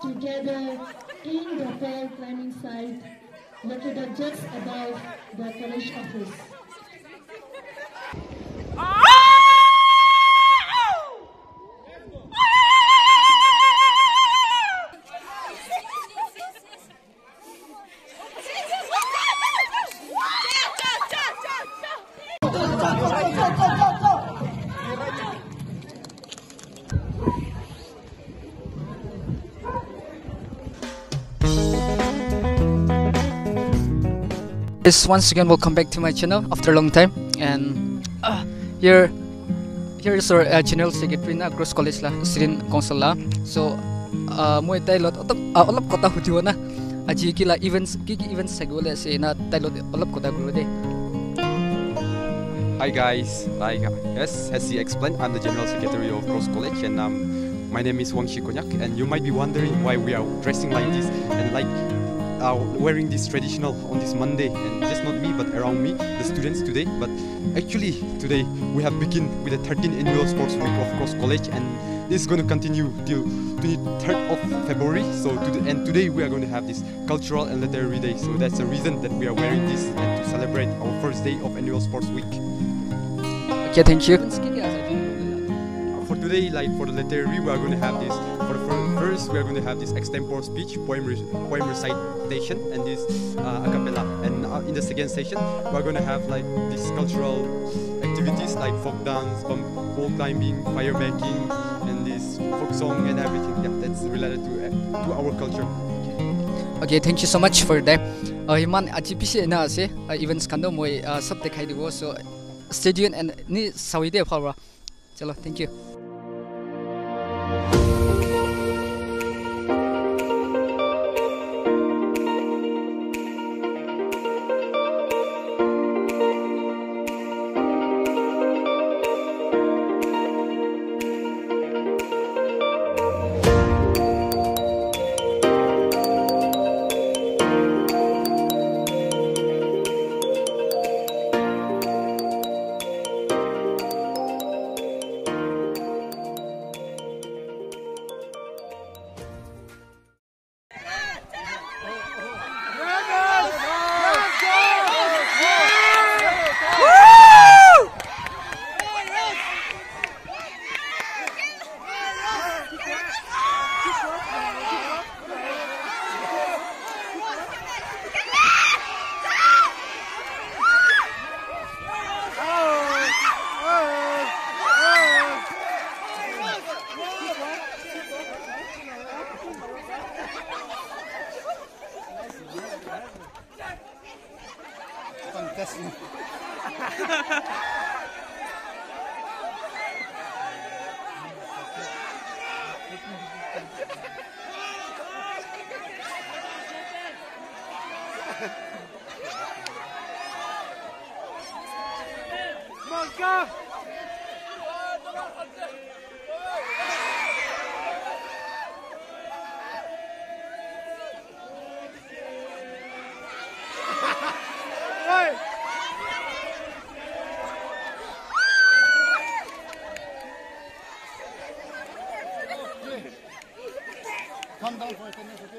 together in the fair planning site located just above the college office. Yes, once again, welcome back to my channel after a long time. And uh, here, here is our uh, general secretary na Kros College la, student council la. So, mo tay lot otap uh, olap kota hudiwa na. Aji ki la events ki ki events sagole se na tay lot olap kota guru de. Hi guys, like yes, as he explained, I'm the General Secretary of Kros College and um, my name is Wang Shikonyak and you might be wondering why we are dressing like this and like uh, wearing this traditional on this Monday and just not me but around me, the students today. But actually today we have begun with the 13th annual sports week of Kros College and this is going to continue till 23rd of February. So to the, and today we are going to have this cultural and literary day. So that's the reason that we are wearing this and to celebrate our first day of annual sports week. Okay, thank you. For today, like for the literary, we are going to have this. For the fir- first, we are going to have this extempore speech, poem, re- poem recitation, and this uh, a cappella. And uh, in the second session, we are going to have like these cultural activities like folk dance, wall climbing, fire making, and this folk song and everything. Yeah, that's related to uh, to our culture. Okay, thank you so much for that. Uh, himan aji pisi na ase uh, events kando moi uh, sab dekhai dibo so stadium and ni sawi de phawra. Chalo, thank you. Hey!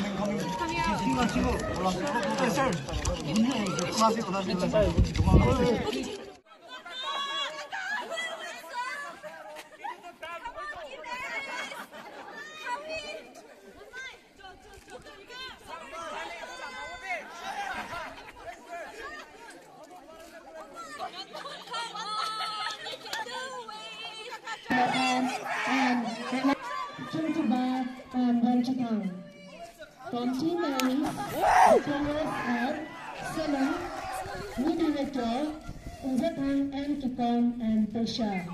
你听到之我老儿不那劲不对劲不对劲不对不 Asia.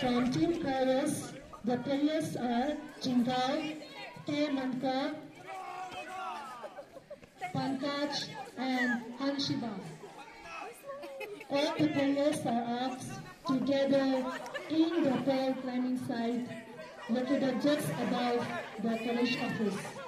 From Team Chorus, the players are Jingai, K. Manka, Pankaj, and Hanshiba. All the players are asked together in the pair planning site located just above the college office.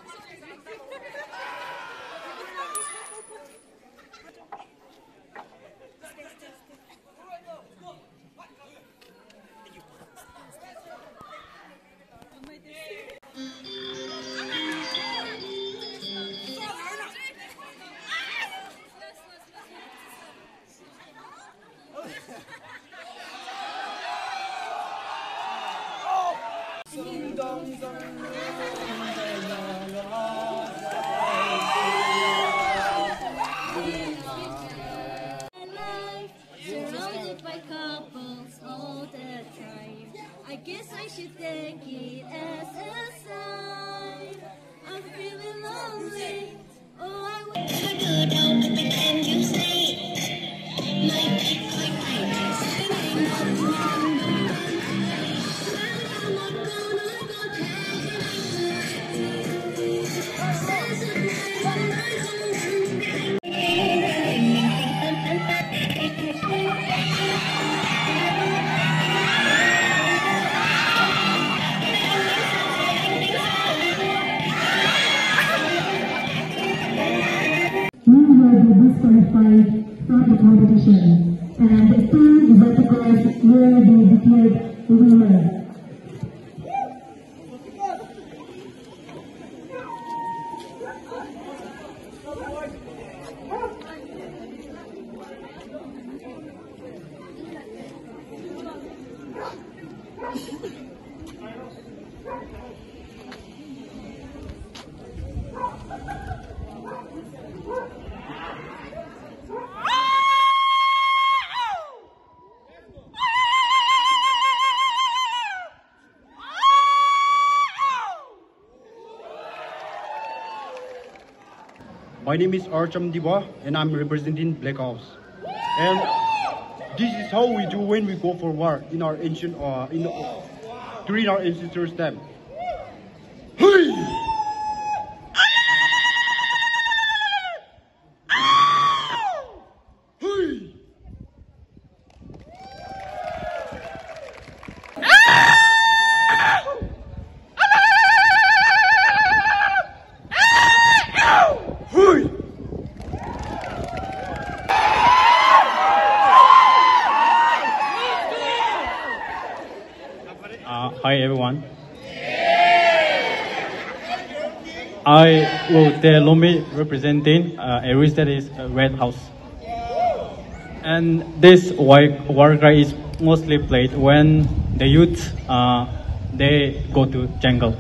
I guess I should take it as a sign. I'm feeling lonely. Oh, I wish I could help, but then you say waiting on my My name is Archam Diba and I'm representing Black House. And this is how we do when we go for war in our ancient, uh, in, the, during our ancestors' time. Uh, hi everyone. I will the Lomi representing uh, a race that is Red House. And this warga is mostly played when the youth uh, they go to jungle.